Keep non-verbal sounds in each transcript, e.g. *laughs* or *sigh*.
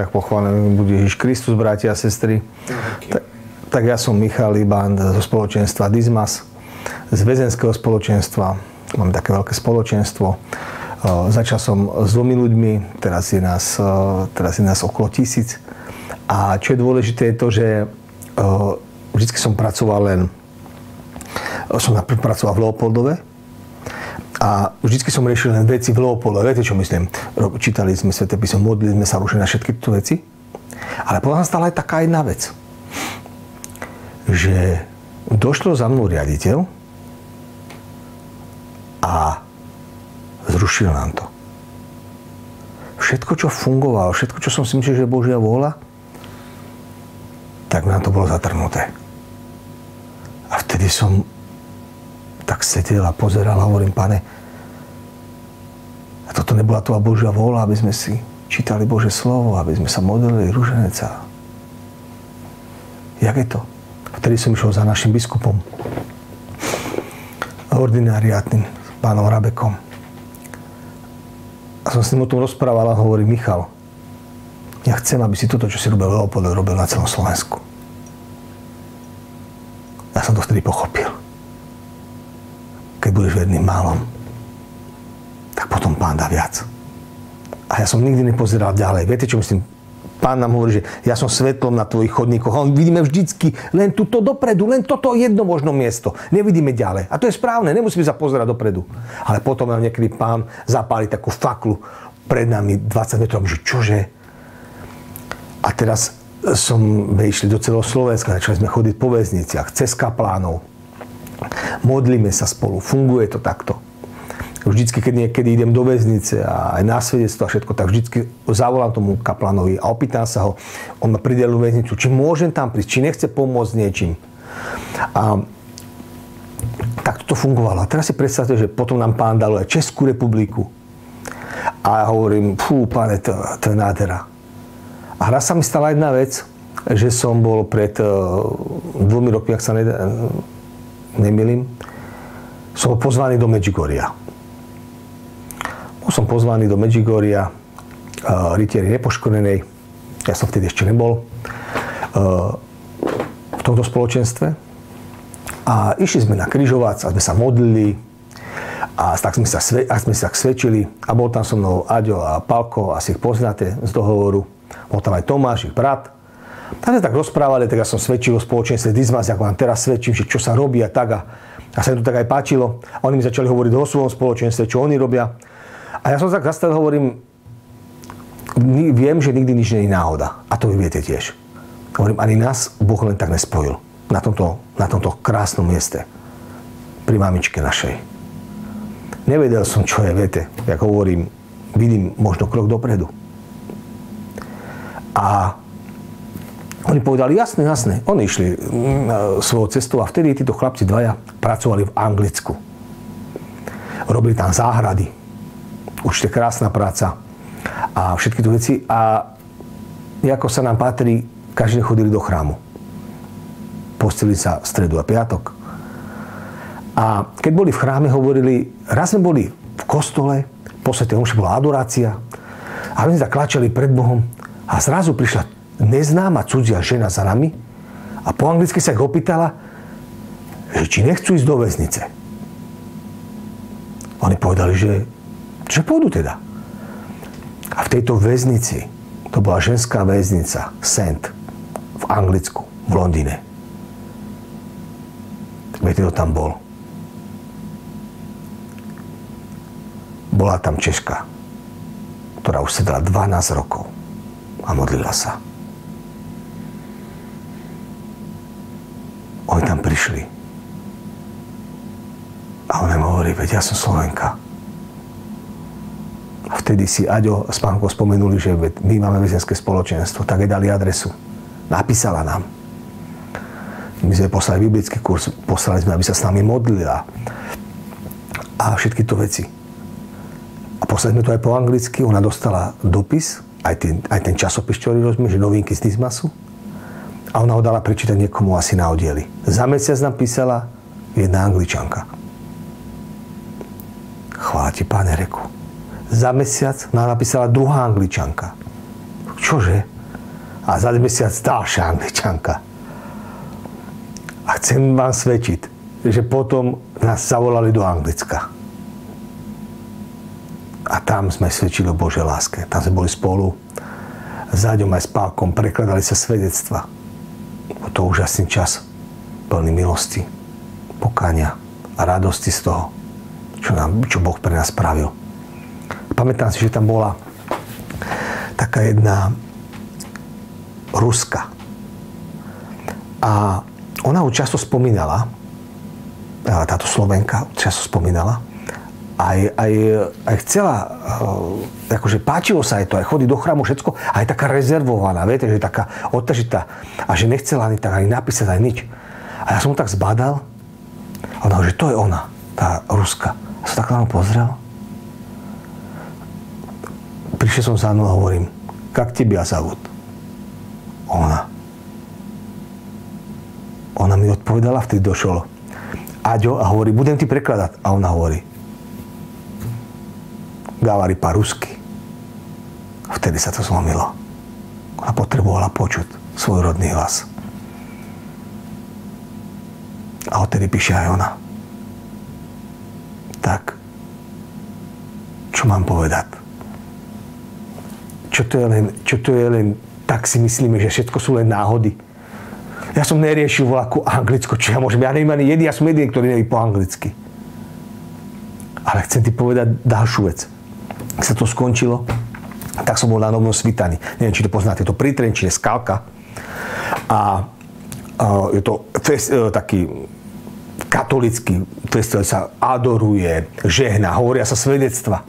Tak pochválený bude Ježiš Kristus, bratia a sestry. Tak, tak ja som Michal Iban zo spoločenstva Dizmas, z väzenského spoločenstva. Mám také veľké spoločenstvo. Začal som s dvomi ľuďmi, teraz je nás, teraz je nás okolo tisíc. A čo je dôležité je to, že vždy som pracoval len som pracoval v Leopoldove a vždy som riešil len veci v Leopoldove. Viete, čo myslím? Čítali sme Svete písmo, modlili sme sa už na všetky tieto veci. Ale potom stala aj taká jedna vec že došlo za mnou riaditeľ a zrušil nám to. Všetko, čo fungovalo, všetko, čo som si myslel, že je Božia vôľa, tak nám to bolo zatrhnuté. A vtedy som tak sedel a pozeral a hovorím, pane, a toto nebola tvoja Božia vôľa, aby sme si čítali Bože slovo, aby sme sa modlili rúženeca. Jak je to? Vtedy som išiel za našim biskupom, ordinariátnym, pánom Rabekom. A som s ním o tom rozprával a hovorí, Michal, ja chcem, aby si toto, čo si robil v Leopolde, robil na celom Slovensku. Ja som to vtedy pochopil. Budeš verný malom, tak potom pán dá viac. A ja som nikdy nepozeral ďalej. Viete, čo myslím? Pán nám hovorí, že ja som svetlom na tvojich chodníkoch. On vidíme vždycky len túto dopredu, len toto jedno možno miesto. Nevidíme ďalej. A to je správne, nemusíme sa pozerať dopredu. Ale potom nám niekedy pán zapáli takú faklu pred nami 20 metrov, že čože? A teraz som išli do celého Slovenska, začali sme chodiť po väzniciach, cez kaplánov. Modlíme sa spolu, funguje to takto vždycky, keď niekedy idem do väznice a aj na svedectvo a všetko, tak vždycky zavolám tomu kaplanovi a opýtam sa ho, on má pridelnú väznicu, či môžem tam prísť, či nechce pomôcť niečím. A tak to fungovalo. A teraz si predstavte, že potom nám pán dal aj Českú republiku. A ja hovorím, fú, pane, to, to je nádhera. A raz sa mi stala jedna vec, že som bol pred uh, dvomi rokmi, ak sa ne, nemilím, som pozvaný do Medžigoria. Bol som pozvaný do Medžigoria, uh, rytieri nepoškodenej. Ja som vtedy ešte nebol uh, v tomto spoločenstve. A išli sme na kryžovac a sme sa modlili a tak sme sa, a sme sa svedčili a bol tam so mnou Aďo a Palko, asi ich poznáte z dohovoru. Bol tam aj Tomáš, ich brat. Tak sme tak rozprávali, tak ja som svedčil o spoločenstve Dizmas, ako vám teraz svedčím, že čo sa robí a tak. A, a sa im to tak aj páčilo. A oni mi začali hovoriť o svojom spoločenstve, čo oni robia. A ja som tak zastavil, hovorím, viem, že nikdy nič nie je náhoda. A to vy viete tiež. Hovorím, ani nás Boh len tak nespojil. Na tomto, na tomto krásnom mieste. Pri mamičke našej. Nevedel som, čo je, viete. Jak hovorím, vidím možno krok dopredu. A oni povedali, jasné, jasné. Oni išli mm, svojou cestou a vtedy títo chlapci dvaja pracovali v Anglicku. Robili tam záhrady, určite krásna práca a všetky tu veci. A ako sa nám patrí, každý chodili do chrámu. Postili sa v stredu a piatok. A keď boli v chráme, hovorili, raz sme boli v kostole, po svete omši bola adorácia a oni sa klačali pred Bohom a zrazu prišla neznáma cudzia žena za nami a po anglicky sa ich opýtala, že či nechcú ísť do väznice. Oni povedali, že že pôjdu teda. A v tejto väznici, to bola ženská väznica, Sent, v Anglicku, v Londýne. Viete, kto tam bol? Bola tam Češka, ktorá už sedela 12 rokov a modlila sa. Prišli. A on im hovorí, veď ja som Slovenka. A vtedy si Aďo s pánkou spomenuli, že my máme väzenské spoločenstvo, tak jej dali adresu. Napísala nám. My sme poslali biblický kurz, poslali sme, aby sa s nami modlila. A všetky to veci. A poslali sme to aj po anglicky, ona dostala dopis, aj ten, aj ten časopis, čo rozumie, že novinky z Dizmasu. A ona ho dala prečítať niekomu asi na oddieli. Za mesiac nám písala jedna angličanka. Chvála ti, páne, reku za mesiac nám napísala druhá angličanka. Čo čože? A za mesiac ďalšia angličanka. A chcem vám svedčiť, že potom nás zavolali do Anglicka. A tam sme svedčili o Božej láske. Tam sme boli spolu s Záďom aj s Pálkom, prekladali sa svedectva. Bol to úžasný čas, plný milosti, pokania a radosti z toho, čo, nám, čo Boh pre nás spravil. Pamätám si, že tam bola taká jedna Ruska. A ona už často spomínala, táto Slovenka často spomínala, aj, aj, aj chcela, akože páčilo sa jej to, aj chodí do chrámu, všetko, aj taká rezervovaná, viete, že taká odtažitá a že nechcela ani tak ani napísať aj nič. A ja som mu tak zbadal a ona, že to je ona, tá Ruska. Ja som tak na pozrel. Prišiel som za mnou a hovorím, kak tebia zavod? Ona. Ona mi odpovedala, vtedy došlo. Aďo a hovorí, budem ti prekladať. A ona hovorí, Gávali pa rusky. Vtedy sa to zlomilo. A potrebovala počuť svoj rodný hlas. A odtedy píše aj ona. Tak, čo mám povedať? Čo to je len, čo to je len tak si myslíme, že všetko sú len náhody. Ja som neriešil voľakú anglicko, čo ja môžem. Ja neviem ani jediný, ja som jediný, ktorý nevie po anglicky. Ale chcem ti povedať ďalšiu vec sa to skončilo, tak som bol na Novom Svitaní. Neviem, či to poznáte, to pri Trenčine, Skalka. A, a je to fest, e, taký katolický festival, sa adoruje, žehna, hovoria sa svedectva.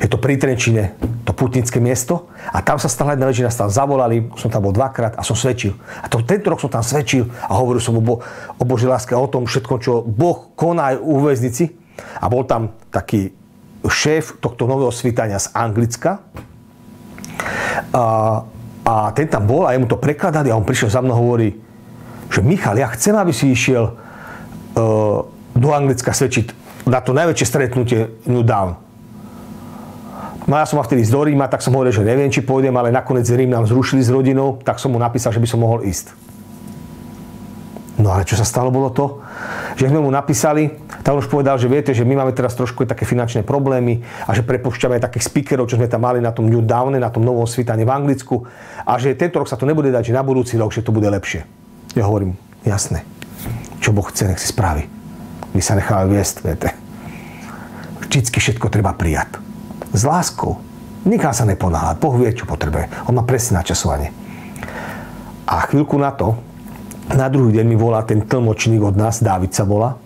Je to pri Trenčine, to putnické miesto a tam sa stala jedna nás tam zavolali, som tam bol dvakrát a som svedčil. A to, tento rok som tam svedčil a hovoril som o, Bo, o Božej láske o tom všetkom, čo Boh koná aj u väznici. A bol tam taký šéf tohto nového svítania z Anglicka. A, a ten tam bol a jemu to prekladali a on prišiel za mnou a hovorí, že Michal, ja chcem, aby si išiel uh, do Anglicka svedčiť na to najväčšie stretnutie New Down. No ja som mal vtedy z do Ríma, tak som hovoril, že neviem, či pôjdem, ale nakoniec Rím nám zrušili s rodinou, tak som mu napísal, že by som mohol ísť. No ale čo sa stalo, bolo to, že sme mu napísali, tak on už povedal, že viete, že my máme teraz trošku také finančné problémy a že prepušťame aj takých speakerov, čo sme tam mali na tom New Downe, na tom novom svitane v Anglicku a že tento rok sa to nebude dať, že na budúci rok, že to bude lepšie. Ja hovorím, jasné, čo Boh chce, nech si spraví. My sa necháme viesť, viete. Vždycky všetko treba prijať. S láskou. Nikam sa neponáhľať. Boh vie, čo potrebuje. On má presné načasovanie. A chvíľku na to, na druhý deň mi volá ten tlmočník od nás, Dávid sa volá,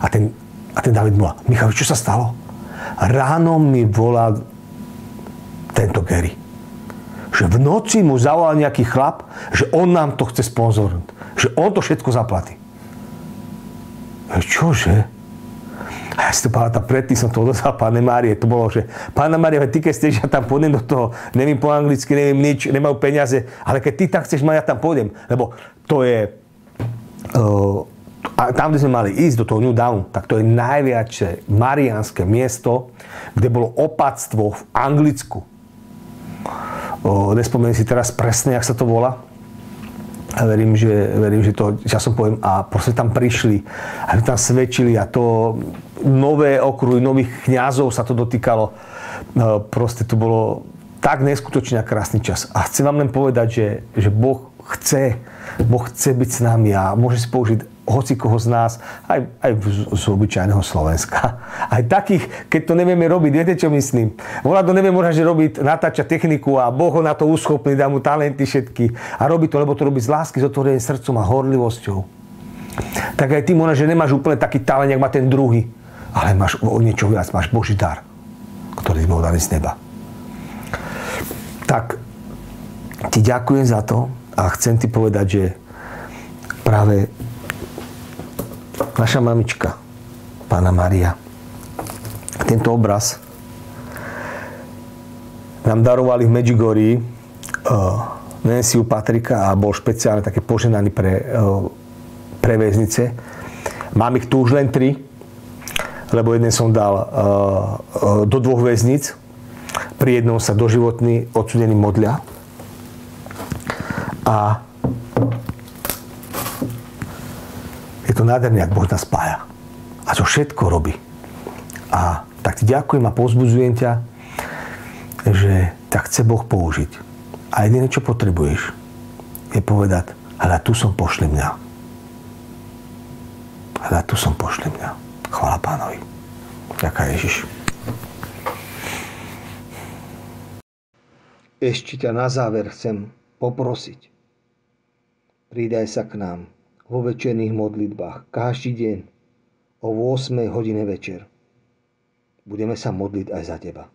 a ten, a ten Dávid volá, Michal, čo sa stalo? Ráno mi volá tento Gary. Že v noci mu zavolal nejaký chlap, že on nám to chce sponzornúť. Že on to všetko zaplatí. Čože? A ja si to pamätám, predtým som to odosal Pane Márie. To bolo, že Pána Mária, ty keď chceš, ja tam pôjdem do toho, neviem po anglicky, neviem nič, nemajú peniaze, ale keď ty tam chceš mať, ja tam pôjdem. Lebo to je a tam, kde sme mali ísť do toho New Down, tak to je najviac marianské miesto, kde bolo opatstvo v Anglicku. nespomeniem si teraz presne, jak sa to volá. A verím, že, verím, že to ja som poviem. A proste tam prišli a tam svedčili a to nové okruhy, nových kňazov sa to dotýkalo. Proste to bolo tak neskutočne krásny čas. A chcem vám len povedať, že, že Boh chce, Boh chce byť s nami a môže si použiť hoci koho z nás, aj, aj z obyčajného Slovenska. *laughs* Aj takých, keď to nevieme robiť, viete čo myslím? Volá to nevie možno, že robiť, natáča techniku a Boh ho na to uschopný, dá mu talenty všetky a robí to, lebo to robí z lásky, s otvoreným srdcom a horlivosťou. Tak aj ty možno, že nemáš úplne taký talent, jak má ten druhý, ale máš o niečo viac, máš Boží dar, ktorý ho dali z neba. Tak ti ďakujem za to, a chcem ti povedať, že práve naša mamička, pána Maria, tento obraz nám darovali v Medjugorji uh, Nancy Patrika a bol špeciálne také poženaný pre, uh, pre väznice. Mám ich tu už len tri, lebo jeden som dal uh, do dvoch väznic. Pri jednom sa doživotný odsudený modlia A je to nádherné, ak Boh nás spája. A čo všetko robí. A tak ti ďakujem a pozbudzujem ťa, že ťa chce Boh použiť. A jediné, čo potrebuješ, je povedať, ale tu som, pošli mňa. Ale tu som, pošli mňa. Chvala pánovi. Ďakujem Ježiš. Ešte ťa na záver chcem poprosiť. Pridaj sa k nám vo večerných modlitbách každý deň o 8 hodine večer. Budeme sa modliť aj za teba.